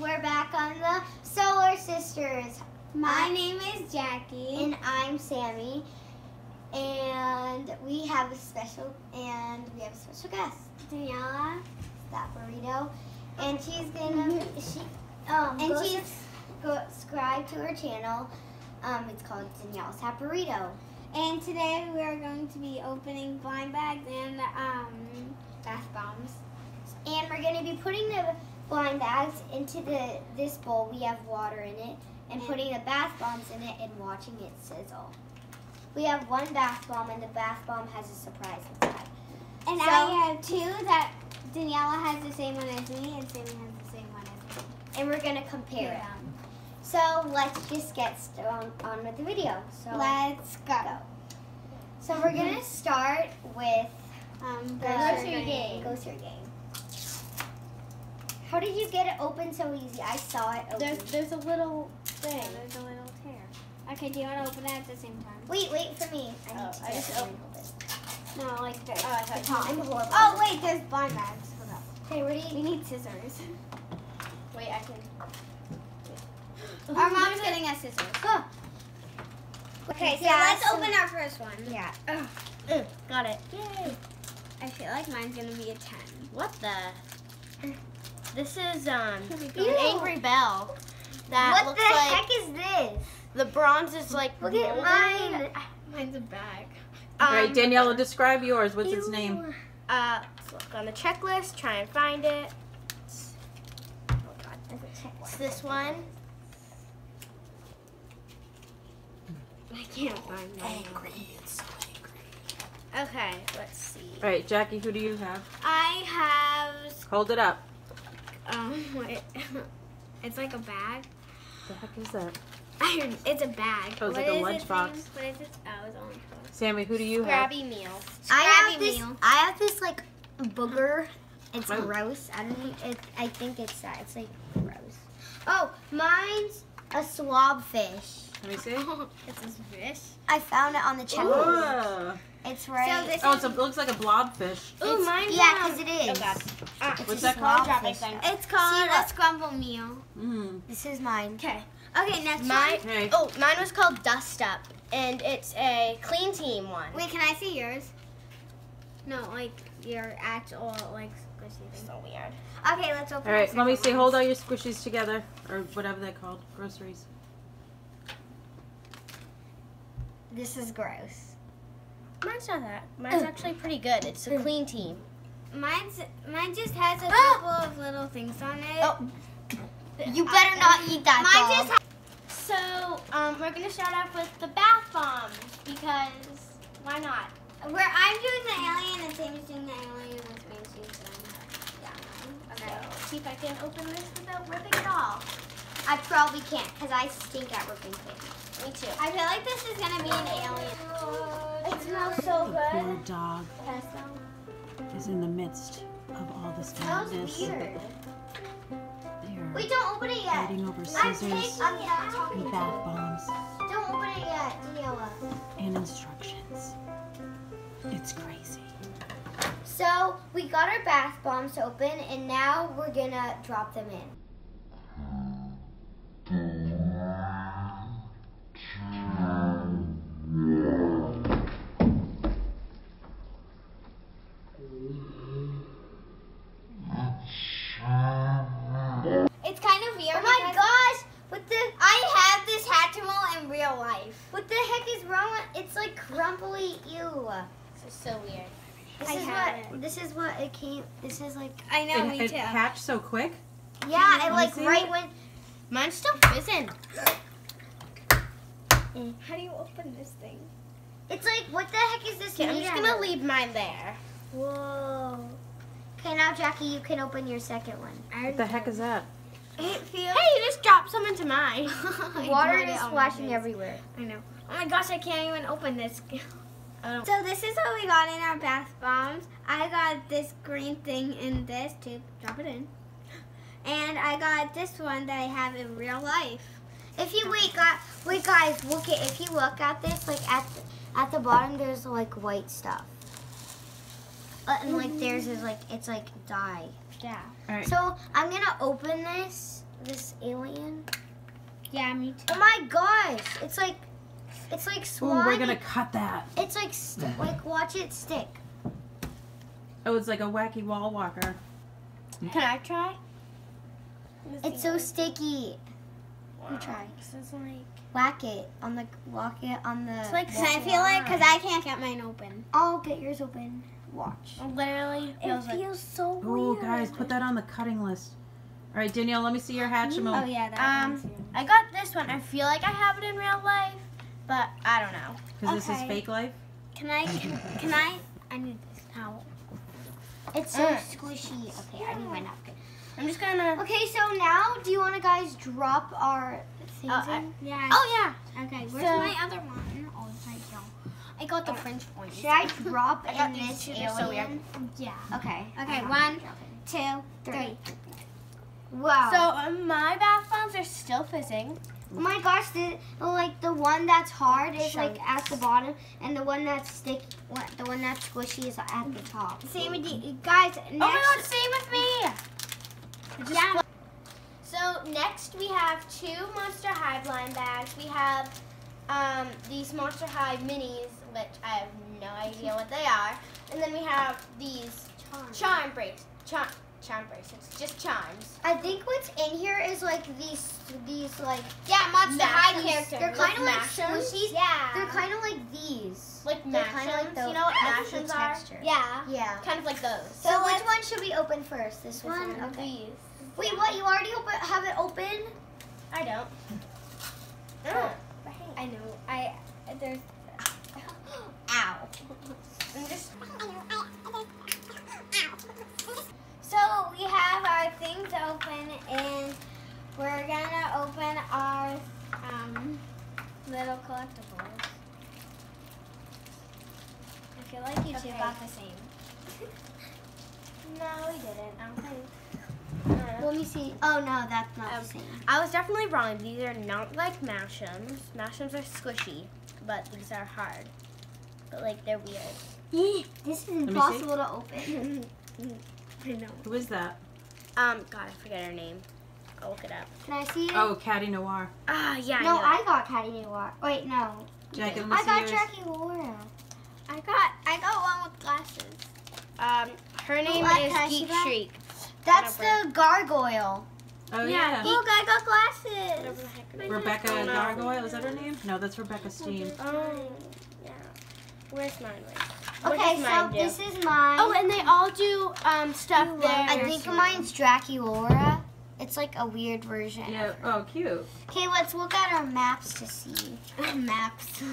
we're back on the Soul'r Sisterz. My I- name is Jackie. And I'm Sammy. And we have a special and we have a special guest, Daniela that burrito. And she's gonna she um And go she's- go subscribe to her channel. Um it's called Danielle's Hot Burrito. And today we are going to be opening blind bags and um, bath bombs. And we're gonna be putting the blind bags into the this bowl. We have water in it. And putting the bath bombs in it and watching it sizzle. We have one bath bomb and the bath bomb has a surprise inside. And So- I have two that Daniela has the same one as me and Sammy has the same one as me. And we're gonna compare them. So let's just get st- on, on with the video. So Let's go. So we're gonna start with Um, Grocery Gang. Grocery Gang. How did you get it open so easy? I saw it open. There's there's a little Yeah, thing. there's a little tear. Okay, do you want to open it at the same time? wait, wait for me. I need Oh, to I get just it opened No, like this. Oh, I thought the top. I'm horrible. Oh, wait, there's blind bags. Hold up. Okay, ready? We need scissors. Wait, I can. Our mom's getting us scissors. Go. Okay, so yeah, let's so- open our first one. Yeah. Mm, got it. Yay! I feel like mine's gonna be a 10. What the? This is um an angry bell. That what looks the like heck is this? the bronze is like Look at mine. Mine's a bag. All right, Um, Daniela, describe yours. What's its name? Uh, let's look on the checklist. Try and find it. It's- Oh God. There's a check It's this one. I can't find mine. Okay, let's see. All right, Jackie, who do you have? I have, Hold it up. Um, wait. it's like a bag. The heck is that? I, it's a bag. Oh, it's What like a is lunch its box. name? What is it? Oh, it's orange box. Sammy, who do you have? Scrabby meal. I have Scrabby this. I have this like booger. It's Oh. gross. I don't. Know, it, I think it's that. It's like gross. Oh, mine's a swab fish. Let me see. It's this fish. I found it on the checklist. Whoa. It's right. So this Oh, it's a, it looks like a blobfish. Ooh, It's- mine's yeah, because it is. Oh God. Ah, It's What's that called? fish. Drop it It's called See, a look. scrumble meal. Mm. This is mine. Okay. Okay, next Mine. one. Hey. Oh, mine was called Dust Up, and it's a clean team one. Wait, can I see yours? No, like your actual like squishy thing. So weird. Okay, let's open. All right, the let me see. Hold all your squishies together, or whatever they're called, groceries. This is gross. Mine's not that. Mine's actually pretty good. It's a clean team. Mine's mine just has a couple of little things on it. Oh. You better not eat that. Mine dog. just So, um, we're gonna start off with the bath bombs because why not? where I'm doing the alien and Sammy's doing the alien with me. She's doing the yeah. Okay. See if I can open this without ripping it off. I probably can't because I stink at ripping things. Me too. I feel like this is gonna be an alien. It smells so The good. poor dog is in the midst of all this Smells madness. weird. They are Wait, don't open it yet. fighting over I'm scissors I'm not talking and bath bombs Don't open it yet, Daniela. and instructions. It's crazy. So we got our bath bombs open, and now we're gonna drop them in. It's kind of weird. Oh my because gosh! What the I have this Hatchimal in real life. what the heck is wrong? with It's like crumbly. Ew. This is so weird. This I is have what. This is what it came. This is like. I know, it, me it too. hatched so quick. Yeah, Let and like right it. when. Mine's still fizzing. How do you open this thing? It's like, what the heck is this? Okay, I'm just gonna of? leave mine there. Whoa. Okay, now Jackie, you can open your second one. What the heck is that? It feels. Hey, you just dropped some into mine. Water is got it on my splashing everywhere. I know. Oh my gosh, I can't even open this. So this is what we got in our bath bombs. I got this green thing in this tube. Drop it in. And I got this one that I have in real life. If you wait, guys, wait, guys, look at. If you look at this, like at the, at the bottom, there's like white stuff. Uh, and like theirs is like it's like dye. Yeah. All right. So I'm gonna open this this alien? Yeah, me too. Oh my gosh! It's like, it's like Ooh, we're gonna cut that. It's like, st- like watch it stick. Oh, it's like a wacky wall walker. Can I try? It's so sticky. You try. This is like. Whack it on the, walk it on the. It's like Cause I feel like, cause I can't get mine open. I'll get yours open. Watch. Literally feels it like. feels so Oh, weird. guys, put that on the cutting list. All right, Danielle, let me see your Hatchimal. Oh yeah, that Um, one's. I got this one. I feel like I have it in real life, but I don't know. Because this is fake life. Can I? Can, can I? I need this towel. It's so Mm. squishy. Okay, I need my napkin. I'm just gonna. Okay, so now do you want to guys drop our things Uh, I- in? Yeah. Oh yeah. Okay. Where's So- my other one? Oh, it's right here. I got the French ones. Should I drop I got in these this two, they're so alien? Yeah. Okay. Okay, I'm one, dropping. Two, three. Wow. So um, my bath bombs are still fizzing. Oh my gosh, the like the one that's hard is like at the bottom, and the one that's sticky, the one that's squishy is at the top. Same with you guys. Next, Oh my god, same with me. Yeah. So next we have two Monster High blind bags. We have um, these Monster High minis, which I have no idea what they are, and then we have these charm bracelets. Charm, charm bracelets, just charms. I think what's in here is like these these like Yeah, Monster High characters. They're kind of like Mashems. squishies. Yeah. They're kind of like these. like of like mashems. those. You know what the mashems are? texture. Yeah. Yeah. Kind of like those. So, which one should we open first? This, one? one. Okay. These. Wait, what? You already open, have it open? I don't. Oh. I know. I there's. Ow. I'm just. So we have our things open, and we're gonna open our um little collectibles. I feel like you two Okay. got the same. No, we didn't. I don't think. Let me see. Oh no, that's not Um, the same. I was definitely wrong. These are not like mashems. Mashems are squishy, but these are hard. But like they're weird. This is me see. impossible to open. I know. Who is that? Um, God, I forget her name. I'll look it up. Can I see it? Oh, Catty Noir. Ah, yeah. no, I, I got Catty Noir. Wait, no. Jackie, I got yours. Jackie Laura. I got I got one with glasses. Um, her name I- is can I Geek? Shriek. That's the gargoyle. Oh yeah. Look, I got glasses. The heck her name is. Robecca Oh, no. Gargoyle, is that her name? No, that's Robecca Steam. Oh, yeah. Where's mine? Wait. Okay, does so do? this is mine. Oh, and they all do um stuff there. I think mine's Draculaura. It's like a weird version. Yeah. Oh, cute. Okay, let's look at our maps to see. maps.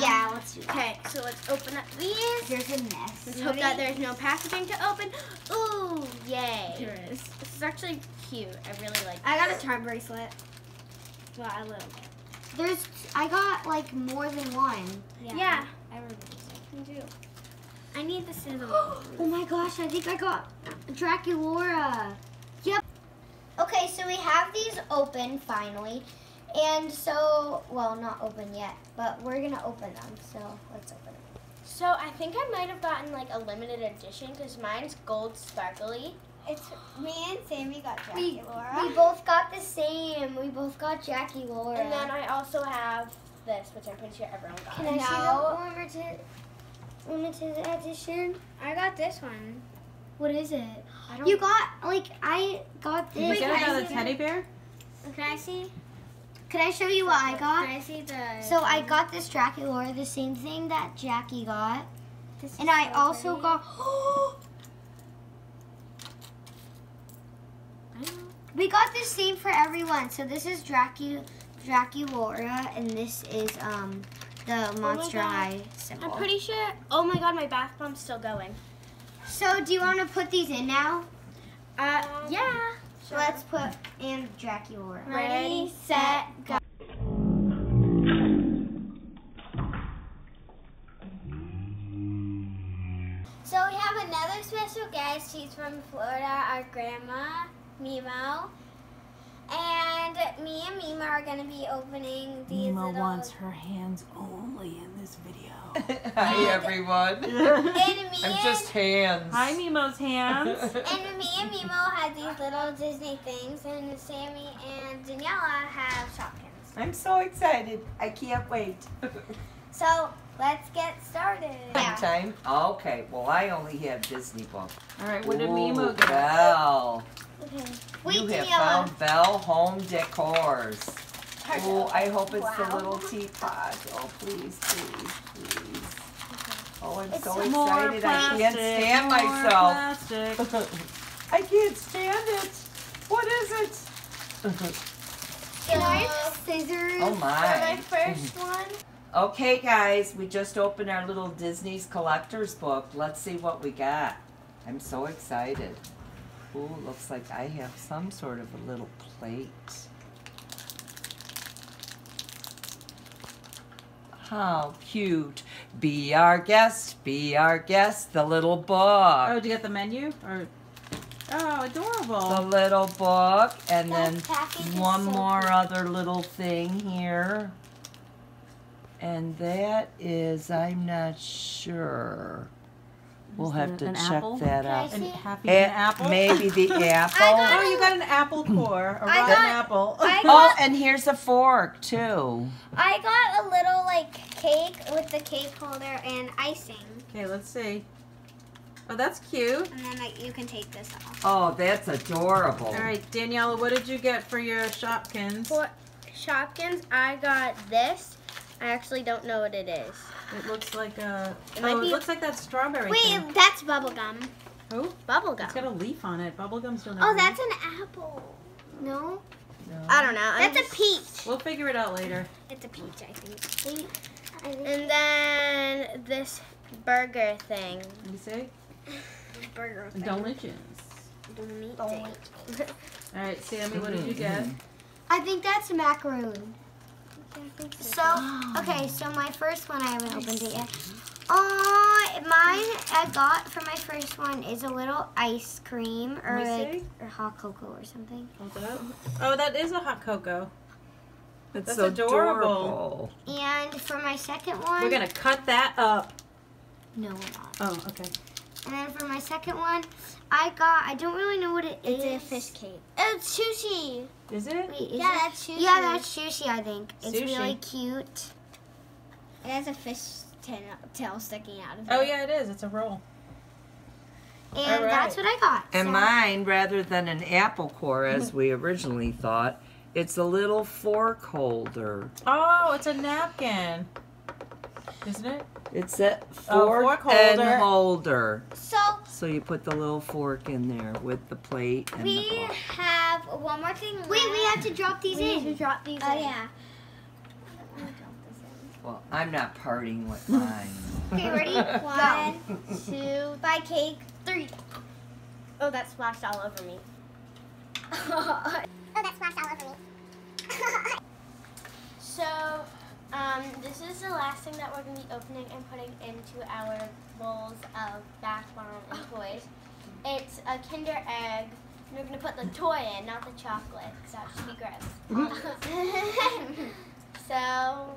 Yeah, let's do that. Okay, so let's open up these. There's a nest. Let's hope that there's no packaging to open. Ooh, yay. There is. This is actually cute. I really like I got a charm bracelet. Well, a little bit. There's, I got like more than one. Yeah. Everybody do. I need the cinnamon. Oh my gosh, I think I got Draculaura. Yep. Okay, so we have these open finally. And so, well, not open yet, but we're going to open them. So let's open them. So I think I might have gotten like a limited edition because mine's gold sparkly. it's me and Sammy got We, Jackie Laura. we both got the same. We both got Jackie Laura. And then I also have this, which I'm pretty sure everyone got. Can I No. see the limited, limited edition? I got this one. What is it? I don't You got, like, I got Did you this. get can I another see teddy bear? Can I see? Can I show you what I got? Can? I see the? So I got this Draculaura, the same thing that Jackie got. This is And I so also pretty. got. We got the same for everyone. So this is Dracu, Draculaura, and this is um the Monster God. High symbol. I'm pretty sure. Oh my god, my bath bomb's still going. So, do you want to put these in now? Uh, yeah. So let's put in Draculaura. Ready, set, go. So we have another special guest. She's from Florida, our grandma, Mimo. And me and Mimo are going to be opening these Nemo little... wants her hands only in this video. Hi everyone. And me I'm just hands. Hi, Mimo's hands. And me and Mimo have these little Disney things, and Sammy and Daniela have Shopkins. I'm so excited. I can't wait. So let's get started. Yeah. Time? Okay. Well, I only have Disney books. All right, what did Mimo get? Belle. Okay. Wait, you have Daniela. found Belle Home Decors. Oh, I hope it's the little teapot. Oh, please, please, please. Oh, I'm so More excited. I can't stand myself. plastic. I can't stand it. What is it? Can I have scissors? oh For my my. first one, Okay, guys, we just opened our little Disney's collector's book. Let's see what we got. I'm so excited. Ooh, looks like I have some sort of a little plate. How cute. Be our guest, be our guest, the little book. Oh, book. did you get the menu? Or oh, adorable. The little book, and That then one so more cute. other little thing here. And that is, I'm not sure. We'll have to an check apple? that out. see? And happy an apple. Maybe the apple. Oh, you got an apple core, a I rotten got- apple. I oh, and here's a fork too. I got a little like cake with the cake holder and icing, okay, let's see. Oh, that's cute. and then like you can take this off. Oh, that's adorable. All right, Daniela, what did you get for your Shopkins? for Shopkins, I got this. I actually don't know what it is. It looks like a. It oh, might oh, be- it looks like that strawberry Wait, thing. that's bubble gum. Oh, Bubble it's gum. got a leaf on it. Bubblegums don't. Have Oh, have that's leaves. an apple. No, No. I don't know. I'm that's a peach. We'll figure it out later. It's a peach, I think. Wait, I think And then this burger thing. Let me see. burger. thing. Delicious. Don't eat Don't. All right, Sammy, what did you get? I think that's a macaroon. So, okay, so my first one I haven't opened it yet. Oh, mine I got for my first one is a little ice cream or like or hot cocoa or something. Oh, that is a hot cocoa. It's That's so adorable. adorable. And for my second one, We're gonna cut that up. no, we're not. Oh, okay. And then for my second one, I got I don't really know what it is. It's a fish cake. It's sushi. Is it? Wait, is yeah, it? that's sushi. Yeah, that's sushi. I think it's Sushi. really cute. It has a fish tail, tail sticking out of it. Oh yeah, it is. It's a roll. And All right. that's what I got. And So- mine, rather than an apple core as we originally thought, it's a little fork holder. Oh, it's a napkin. Isn't it? It's a Oh, fork, fork and holder. holder. So So you put the little fork in there with the plate and we the book. have one more thing. Wait, we have to drop these We need to drop these Oh in. yeah. Well, I'm not parting with mine. Okay, ready? One, Two, by cake. three. Oh, that splashed all over me. oh, that splashed all over me. So, um, this is the last thing that we're going to be opening and putting into our bowls of bath bomb and toys. It's a Kinder Egg. And we're going to put the toy in, not the chocolate, because that should be gross. so,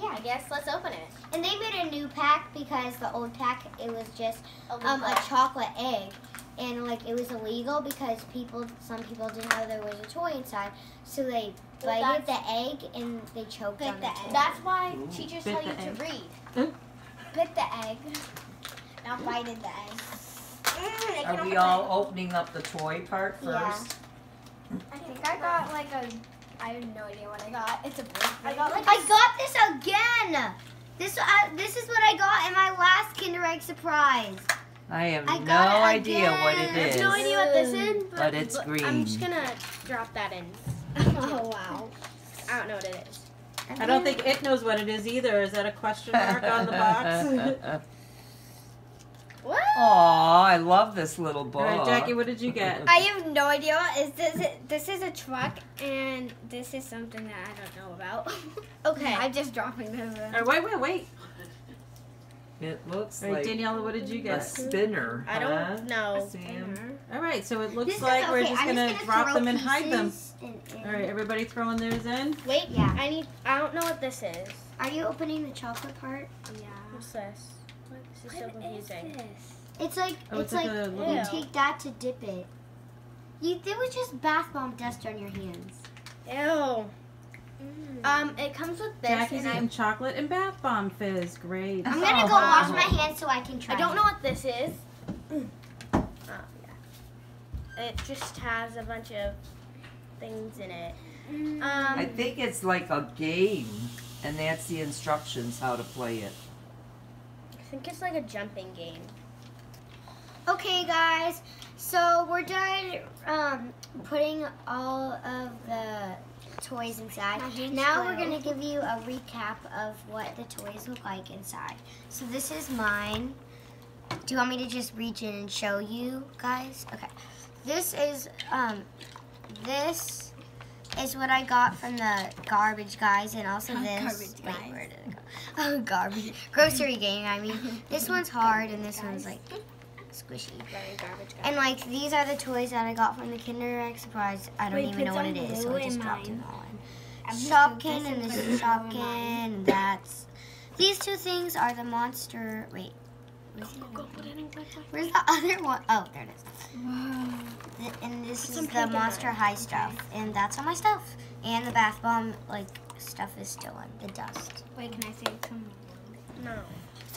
yeah, I guess let's open it. And they made a new pack because the old pack it was just um, a chocolate egg, and like it was illegal because people, some people didn't know there was a toy inside, so they Well, bited the egg and they choked Bit on the the egg. That's why Ooh. teachers Bit tell you the to read. Bit the egg. Not bited the egg. Mm, Are we all opening up the toy part first? Yeah. first? I think I got like a. I have no idea what I got. It's a birthday. I got like I got this again. This uh, this is what I got in my last Kinder Egg surprise. I have I no got it idea what it is. I have no idea what this is, but, But it's I'm just gonna drop that in. oh wow. I don't know what it is. I don't think it knows what it is either. Is that a question mark on the box? What? Aw, I love this little book. All right, Jackie, what did you get? I have no idea. Is this this is a truck and this is something that I don't know about. Okay. I'm just dropping this. in. All right, wait, wait, wait. It looks All right, like Daniela, what did you get? a spinner. I huh? don't know. Sam? All right, so it looks This is like we're okay, just I'm gonna, drop them and hide them. in- in- All right, everybody throwing theirs in. Wait, Yeah. I need. I don't know what this is. Are you opening the chocolate part? Yeah. What's this? This is so confusing. It's like Oh, it's, it's like like, a little- you take that to dip it. You there was just bath bomb dust on your hands. Ew. Um, it comes with this, Jackie's and I, eating chocolate and bath bomb fizz. Great. I'm gonna go Oh. wash my hands so I can try. I don't it. know what this is. Oh, yeah. It just has a bunch of things in it. Um, I think it's like a game, and that's the instructions how to play it. I think it's like a jumping game. Okay, guys. So we're done um, putting all of the toys inside. Now we're gonna give you a recap of what the toys look like inside. So this is mine. Do you want me to just reach in and show you guys? Okay. This is um, this is what I got from the garbage guys, and also this. Garbage wait, guys. where did it go? Oh, garbage Grocery Gang. I mean, this one's hard, and this one's like squishy. And like these are the toys that I got from the Kinder Egg Surprise. I don't Wait, even know what it is, so I just dropped it mine. all in. I'm Shopkin and this is Shopkin and that's. These two things are the monster. Wait. Where's the, other one? Where's the other one? Oh, there it is. And this is the Monster High stuff, and that's all my stuff. And the bath bomb like stuff is still in the dust. Wait, can I say some? no.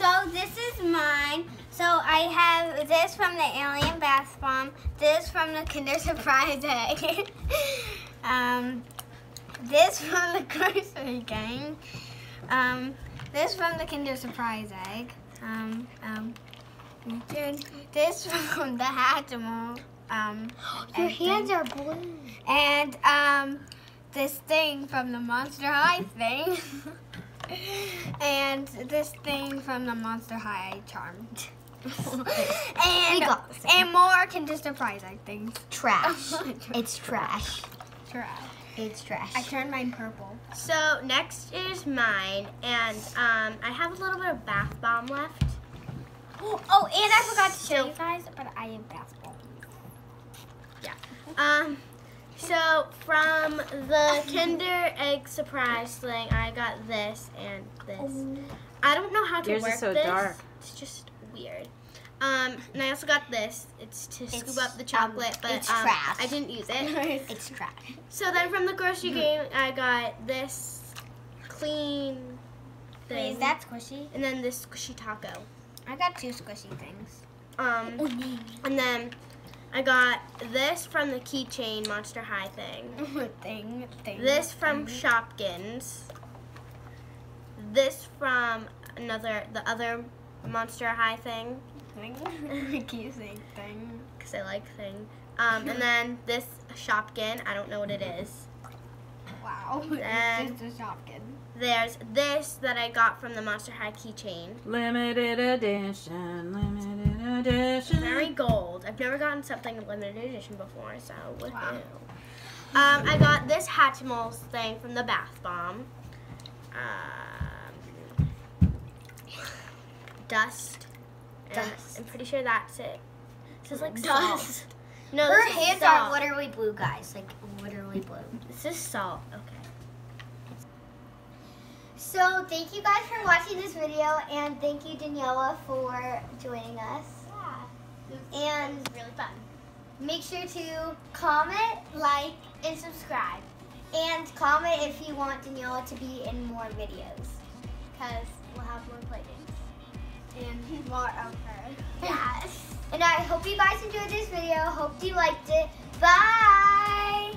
So this is mine. So I have this from the Alien Bath Bomb. This from the Kinder Surprise Egg. um, this from the Grocery Gang. Um, this from the Kinder Surprise Egg. Um, um, this from the Hatchimal. Um, Your hands then- are blue. and um, this thing from the Monster High thing. and this thing from the Monster High Charmed. and, got this. and more Kinder Surprise Egg things. Trash. it's trash. Try. It's trash. I turned mine purple. So next is mine, and um, I have a little bit of bath bomb left. Oh, and I forgot to show you guys, but I have bath am basketball. Um, so from the Kinder Egg surprise thing, I got this and this. I don't know how to Yours is work so this. dark. It's just weird. Um, and I also got this. It's to It's, scoop up the um, chocolate, but it's um, trash. I didn't use it. It's trash. so then from the Grocery Gang, I got this clean Wait, thing, is that squishy? and then this squishy taco. I got two squishy things. Um, and then I got this from the keychain Monster High thing. thing, thing. This from thing. Shopkins. This from another, the other Monster High thing, thing. Keep saying thing. because I like thing. Um, and then this Shopkin, I don't know what it is. Wow. And- it's just a Shopkin. There's this that I got from the Monster High keychain. Limited edition, limited edition. Very gold. I've never gotten something limited edition before, so woohoo. Wow. Um, I got this Hatchimals thing from the Bath Bomb. Um, dust. And Dust. I'm pretty sure that's it. This is like Dust. salt. No, Her this is hands salt. are literally blue, guys. Like literally blue. This is salt. Okay. So thank you guys for watching this video, and thank you Daniela for joining us. And Really fun. make sure to comment, like, and subscribe. And comment if you want Daniela to be in more videos. Because we'll have more playdates. And more of her. Yes. And I hope you guys enjoyed this video. Hope you liked it. Bye.